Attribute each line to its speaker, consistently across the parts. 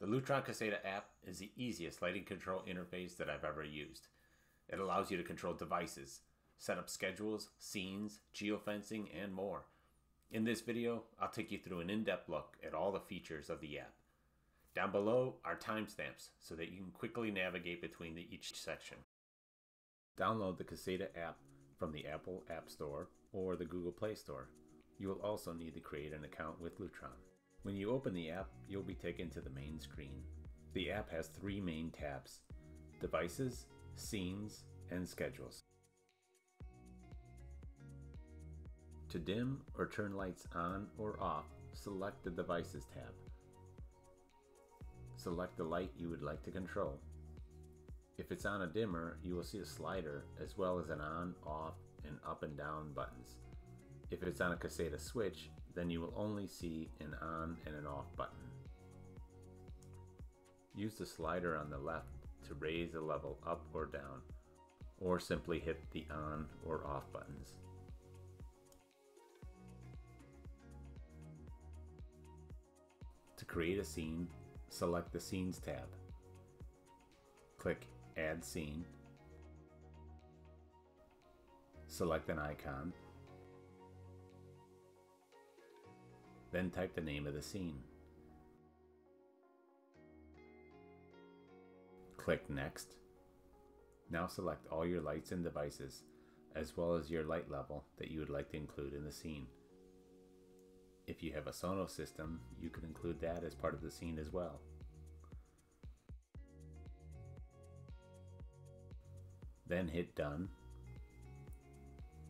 Speaker 1: The Lutron Caseta app is the easiest lighting control interface that I've ever used. It allows you to control devices, set up schedules, scenes, geofencing, and more. In this video, I'll take you through an in-depth look at all the features of the app. Down below are timestamps so that you can quickly navigate between the, each section. Download the Caseta app from the Apple App Store or the Google Play Store. You will also need to create an account with Lutron. When you open the app, you'll be taken to the main screen. The app has three main tabs, Devices, Scenes, and Schedules. To dim or turn lights on or off, select the Devices tab. Select the light you would like to control. If it's on a dimmer, you will see a slider as well as an on, off, and up and down buttons. If it's on a Caseta switch, then you will only see an on and an off button. Use the slider on the left to raise the level up or down, or simply hit the on or off buttons. To create a scene, select the Scenes tab. Click Add Scene. Select an icon Then type the name of the scene. Click Next. Now select all your lights and devices, as well as your light level that you would like to include in the scene. If you have a Sonos system, you can include that as part of the scene as well. Then hit Done.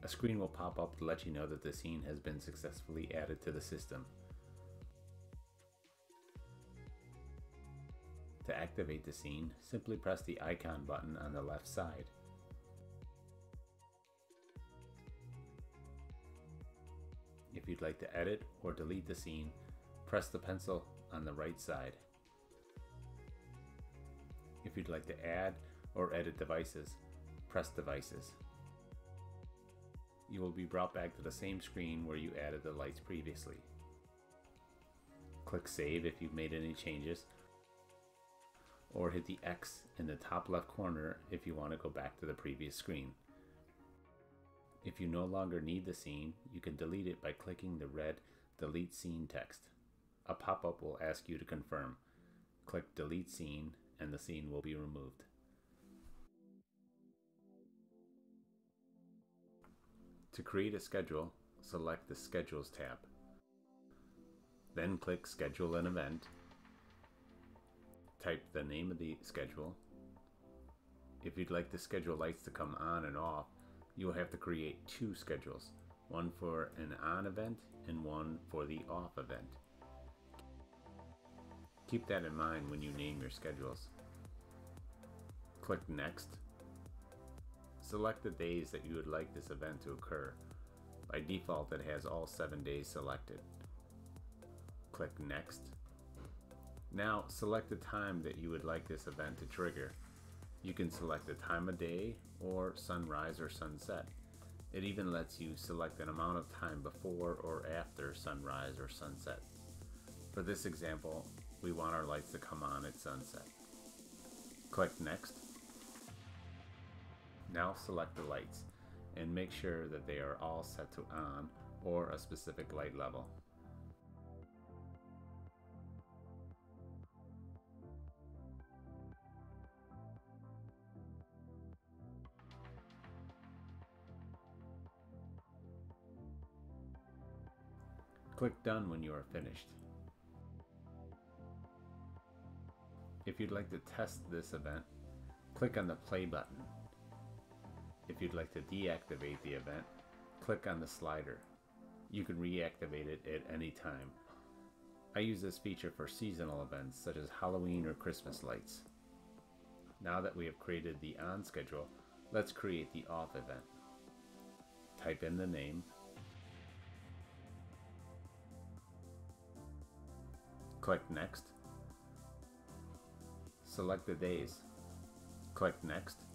Speaker 1: A screen will pop up to let you know that the scene has been successfully added to the system. To activate the scene, simply press the icon button on the left side. If you'd like to edit or delete the scene, press the pencil on the right side. If you'd like to add or edit devices, press Devices. You will be brought back to the same screen where you added the lights previously. Click Save if you've made any changes or hit the X in the top left corner if you want to go back to the previous screen. If you no longer need the scene, you can delete it by clicking the red Delete Scene text. A pop-up will ask you to confirm. Click Delete Scene and the scene will be removed. To create a schedule, select the Schedules tab. Then click Schedule an event type the name of the schedule. If you'd like the schedule lights to come on and off, you'll have to create two schedules, one for an on event and one for the off event. Keep that in mind when you name your schedules. Click Next. Select the days that you would like this event to occur. By default, it has all seven days selected. Click Next. Now select the time that you would like this event to trigger. You can select the time of day or sunrise or sunset. It even lets you select an amount of time before or after sunrise or sunset. For this example, we want our lights to come on at sunset. Click Next. Now select the lights and make sure that they are all set to on or a specific light level. Click Done when you are finished. If you'd like to test this event, click on the play button. If you'd like to deactivate the event, click on the slider. You can reactivate it at any time. I use this feature for seasonal events such as Halloween or Christmas lights. Now that we have created the on schedule, let's create the off event. Type in the name Click Next. Select the days. Click Next.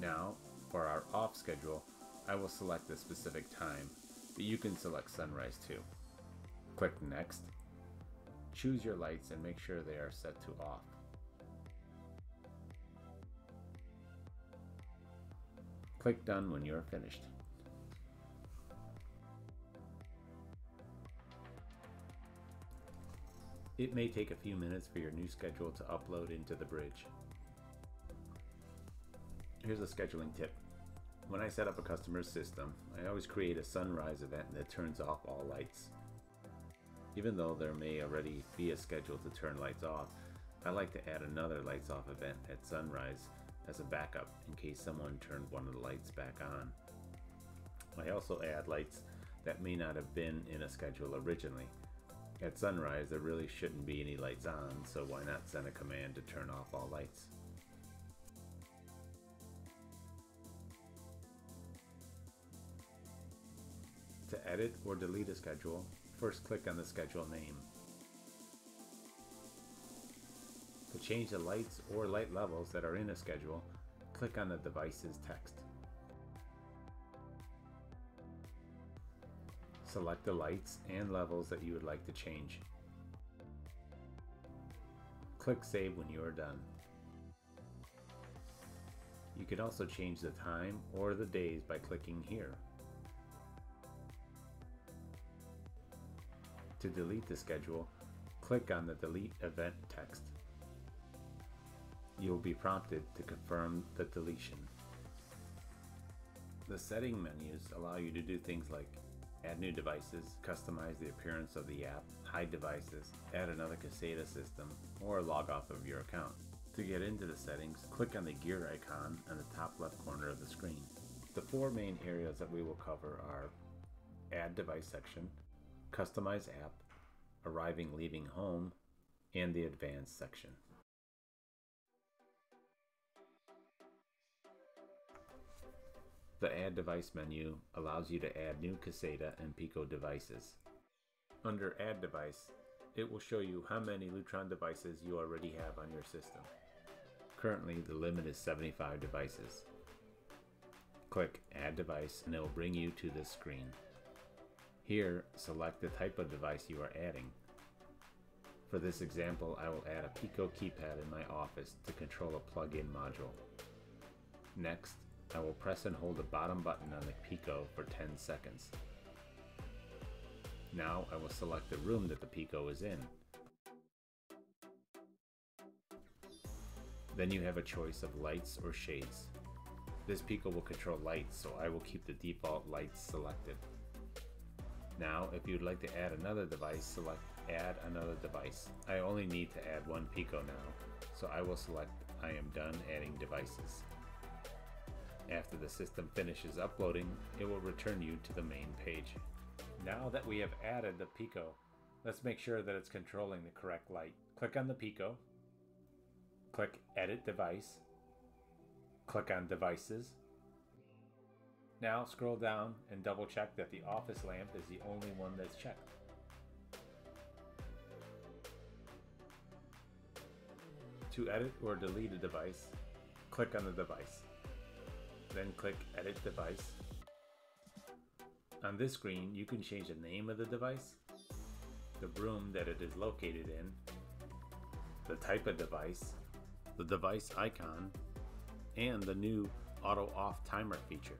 Speaker 1: Now, for our off schedule, I will select a specific time, but you can select sunrise too. Click Next. Choose your lights and make sure they are set to off. Click Done when you are finished. It may take a few minutes for your new schedule to upload into the bridge. Here's a scheduling tip. When I set up a customer's system, I always create a sunrise event that turns off all lights. Even though there may already be a schedule to turn lights off, I like to add another lights off event at sunrise as a backup in case someone turned one of the lights back on. I also add lights that may not have been in a schedule originally, at sunrise, there really shouldn't be any lights on, so why not send a command to turn off all lights? To edit or delete a schedule, first click on the schedule name. To change the lights or light levels that are in a schedule, click on the device's text. Select the lights and levels that you would like to change. Click Save when you are done. You can also change the time or the days by clicking here. To delete the schedule, click on the Delete Event text. You will be prompted to confirm the deletion. The setting menus allow you to do things like add new devices, customize the appearance of the app, hide devices, add another Caseta system, or log off of your account. To get into the settings, click on the gear icon on the top left corner of the screen. The four main areas that we will cover are Add Device section, Customize App, Arriving Leaving Home, and the Advanced section. The Add Device menu allows you to add new Caseta and Pico devices. Under Add Device, it will show you how many Lutron devices you already have on your system. Currently, the limit is 75 devices. Click Add Device and it will bring you to this screen. Here, select the type of device you are adding. For this example, I will add a Pico keypad in my office to control a plug-in module. Next, I will press and hold the bottom button on the Pico for 10 seconds. Now I will select the room that the Pico is in. Then you have a choice of lights or shades. This Pico will control lights, so I will keep the default lights selected. Now, if you'd like to add another device, select Add Another Device. I only need to add one Pico now, so I will select I am done adding devices. After the system finishes uploading, it will return you to the main page. Now that we have added the Pico, let's make sure that it's controlling the correct light. Click on the Pico, click Edit Device, click on Devices. Now scroll down and double check that the office lamp is the only one that's checked. To edit or delete a device, click on the device then click Edit Device. On this screen, you can change the name of the device, the room that it is located in, the type of device, the device icon, and the new auto off timer feature.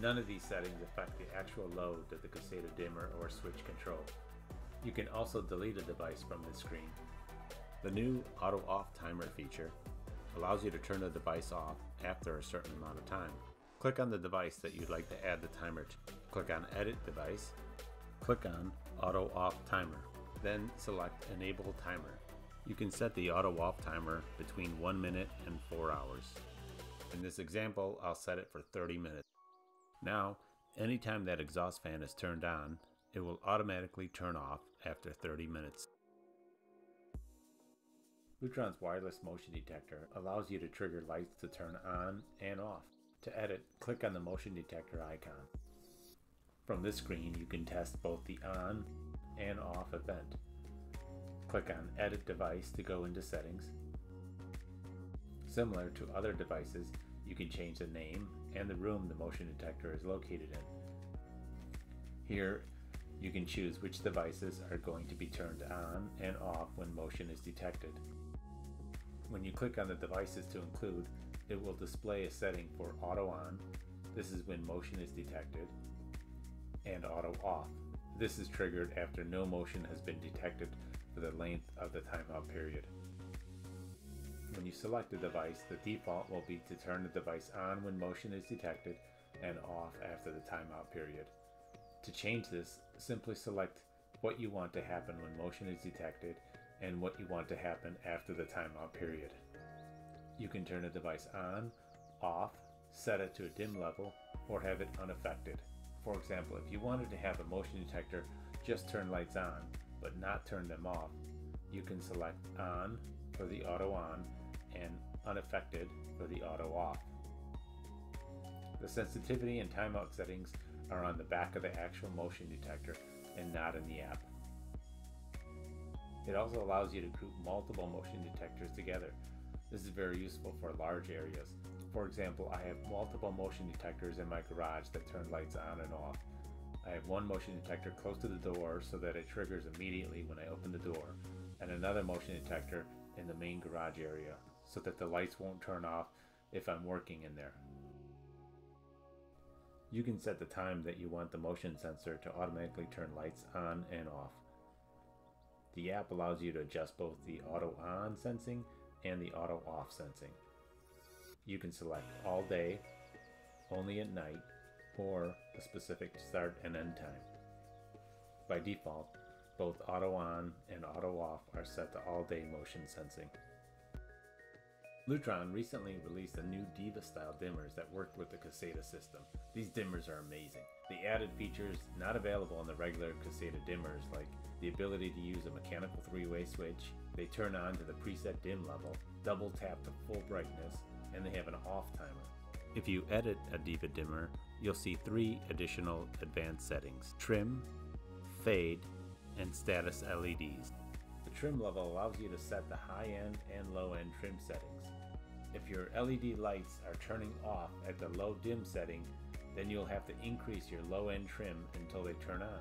Speaker 1: None of these settings affect the actual load that the Caseta dimmer or switch control. You can also delete a device from this screen. The new auto off timer feature allows you to turn the device off after a certain amount of time. Click on the device that you'd like to add the timer to. Click on Edit Device. Click on Auto Off Timer. Then select Enable Timer. You can set the auto off timer between 1 minute and 4 hours. In this example, I'll set it for 30 minutes. Now, anytime that exhaust fan is turned on, it will automatically turn off after 30 minutes. Lutron's wireless motion detector allows you to trigger lights to turn on and off. To edit, click on the motion detector icon. From this screen, you can test both the on and off event. Click on Edit Device to go into Settings. Similar to other devices, you can change the name and the room the motion detector is located in. Here, You can choose which devices are going to be turned on and off when motion is detected. When you click on the devices to include, it will display a setting for auto on, this is when motion is detected, and auto off. This is triggered after no motion has been detected for the length of the timeout period. When you select a device, the default will be to turn the device on when motion is detected and off after the timeout period. To change this, simply select what you want to happen when motion is detected and what you want to happen after the timeout period. You can turn a device on, off, set it to a dim level, or have it unaffected. For example, if you wanted to have a motion detector just turn lights on, but not turn them off, you can select on for the auto on and unaffected for the auto off. The sensitivity and timeout settings are on the back of the actual motion detector and not in the app. It also allows you to group multiple motion detectors together. This is very useful for large areas. For example, I have multiple motion detectors in my garage that turn lights on and off. I have one motion detector close to the door so that it triggers immediately when I open the door, and another motion detector in the main garage area so that the lights won't turn off if I'm working in there. You can set the time that you want the motion sensor to automatically turn lights on and off. The app allows you to adjust both the auto on sensing and the auto off sensing. You can select all day, only at night, or a specific start and end time. By default, both auto on and auto off are set to all day motion sensing. Lutron recently released a new Diva style dimmers that worked with the Caseta system. These dimmers are amazing. They added features not available on the regular Caseta dimmers like the ability to use a mechanical three-way switch, they turn on to the preset dim level, double tap to full brightness, and they have an off timer. If you edit a Diva dimmer, you'll see three additional advanced settings, trim, fade, and status LEDs. The trim level allows you to set the high-end and low-end trim settings. If your LED lights are turning off at the low dim setting, then you'll have to increase your low-end trim until they turn on.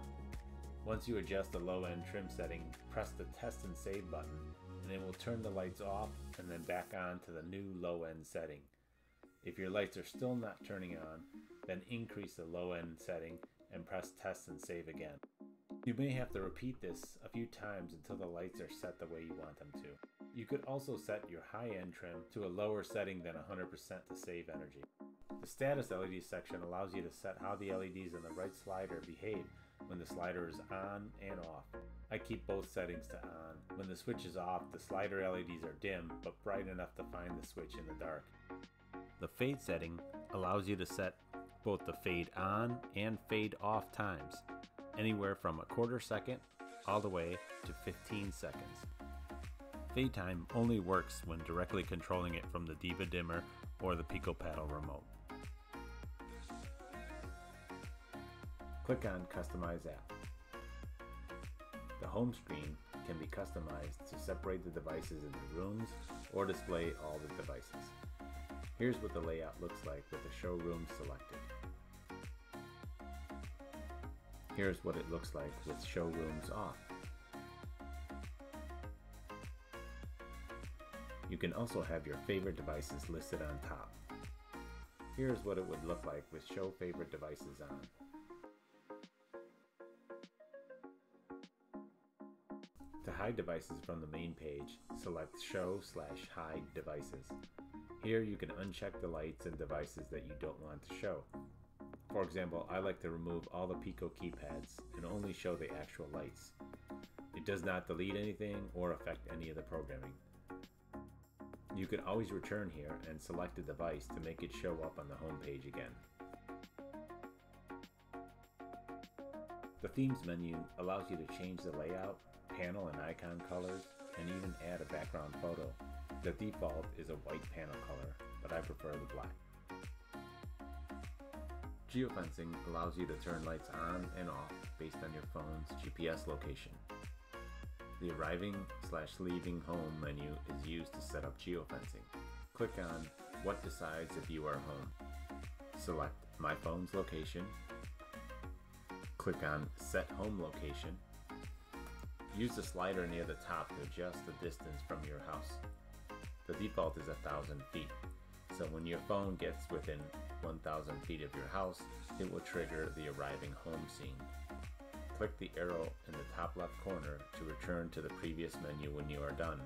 Speaker 1: Once you adjust the low end trim setting, press the test and save button, and it will turn the lights off and then back on to the new low end setting. If your lights are still not turning on, then increase the low end setting and press test and save again. You may have to repeat this a few times until the lights are set the way you want them to. You could also set your high end trim to a lower setting than 100% to save energy. The status LED section allows you to set how the LEDs in the right slider behave when the slider is on and off. I keep both settings to on. When the switch is off, the slider LEDs are dim but bright enough to find the switch in the dark. The fade setting allows you to set both the fade on and fade off times, anywhere from a quarter second all the way to 15 seconds. Fade time only works when directly controlling it from the Diva dimmer or the Pico Paddle remote. Click on Customize App. The home screen can be customized to separate the devices into rooms or display all the devices. Here's what the layout looks like with the showroom selected. Here's what it looks like with showrooms off. You can also have your favorite devices listed on top. Here's what it would look like with show favorite devices on. To hide devices from the main page, select Show slash Hide Devices. Here you can uncheck the lights and devices that you don't want to show. For example, I like to remove all the Pico keypads and only show the actual lights. It does not delete anything or affect any of the programming. You can always return here and select a device to make it show up on the home page again. The Themes menu allows you to change the layout panel and icon colors, and even add a background photo. The default is a white panel color, but I prefer the black. Geofencing allows you to turn lights on and off based on your phone's GPS location. The arriving slash leaving home menu is used to set up geofencing. Click on what decides if you are home. Select my phone's location, Click on Set Home Location. Use the slider near the top to adjust the distance from your house. The default is 1,000 feet, so when your phone gets within 1,000 feet of your house, it will trigger the arriving home scene. Click the arrow in the top left corner to return to the previous menu when you are done.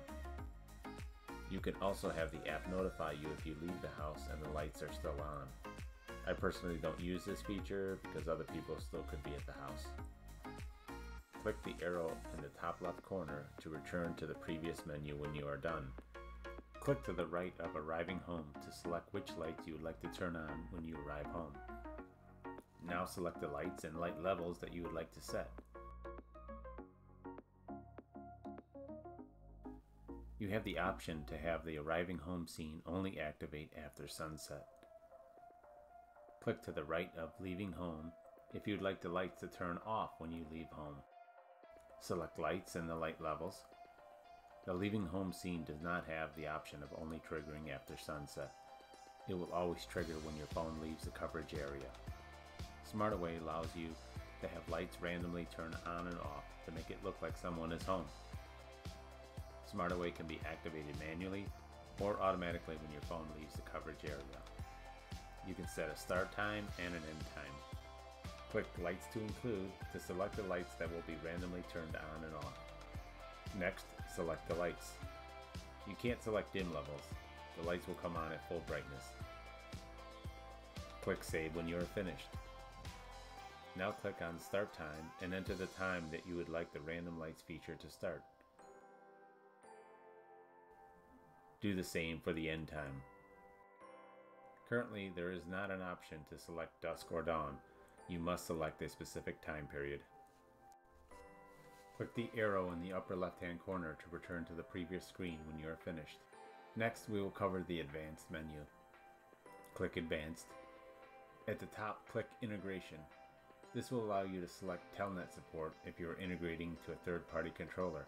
Speaker 1: You can also have the app notify you if you leave the house and the lights are still on. I personally don't use this feature because other people still could be at the house. Click the arrow in the top left corner to return to the previous menu when you are done. Click to the right of Arriving Home to select which lights you would like to turn on when you arrive home. Now select the lights and light levels that you would like to set. You have the option to have the arriving home scene only activate after sunset. Click to the right of Leaving Home if you'd like the lights to turn off when you leave home. Select Lights and the light levels. The Leaving Home scene does not have the option of only triggering after sunset. It will always trigger when your phone leaves the coverage area. SmartAway allows you to have lights randomly turn on and off to make it look like someone is home. SmartAway can be activated manually or automatically when your phone leaves the coverage area. You can set a start time and an end time. Click Lights to Include to select the lights that will be randomly turned on and off. Next, select the lights. You can't select dim levels. The lights will come on at full brightness. Click Save when you are finished. Now click on Start Time and enter the time that you would like the Random Lights feature to start. Do the same for the end time. Currently, there is not an option to select dusk or dawn. You must select a specific time period. Click the arrow in the upper left hand corner to return to the previous screen when you are finished. Next, we will cover the Advanced menu. Click Advanced. At the top, click Integration. This will allow you to select Telnet support if you are integrating to a third-party controller.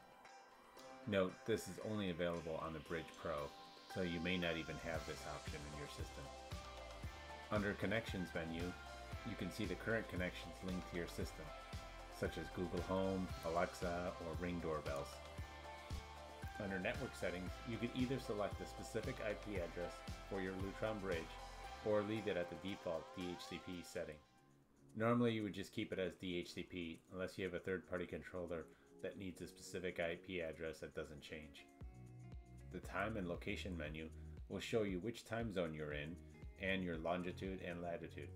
Speaker 1: Note, this is only available on the Bridge Pro, so you may not even have this option in your system. Under Connections menu, you can see the current connections linked to your system, such as Google Home, Alexa, or Ring doorbells. Under Network Settings, you can either select a specific IP address for your Lutron bridge or leave it at the default DHCP setting. Normally you would just keep it as DHCP unless you have a third-party controller that needs a specific IP address that doesn't change. The Time and Location menu will show you which time zone you're in and your longitude and latitude.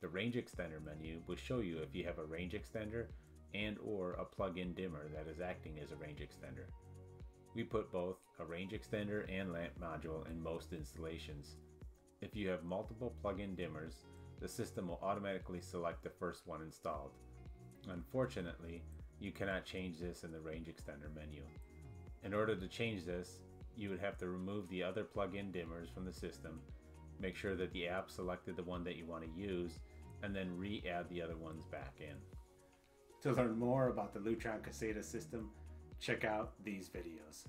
Speaker 1: The Range Extender menu will show you if you have a range extender and or a plug-in dimmer that is acting as a range extender. We put both a range extender and lamp module in most installations. If you have multiple plug-in dimmers, the system will automatically select the first one installed. Unfortunately, you cannot change this in the range extender menu. In order to change this, you would have to remove the other plug-in dimmers from the system, make sure that the app selected the one that you want to use, and then re-add the other ones back in. To learn more about the Lutron Caseta system, check out these videos.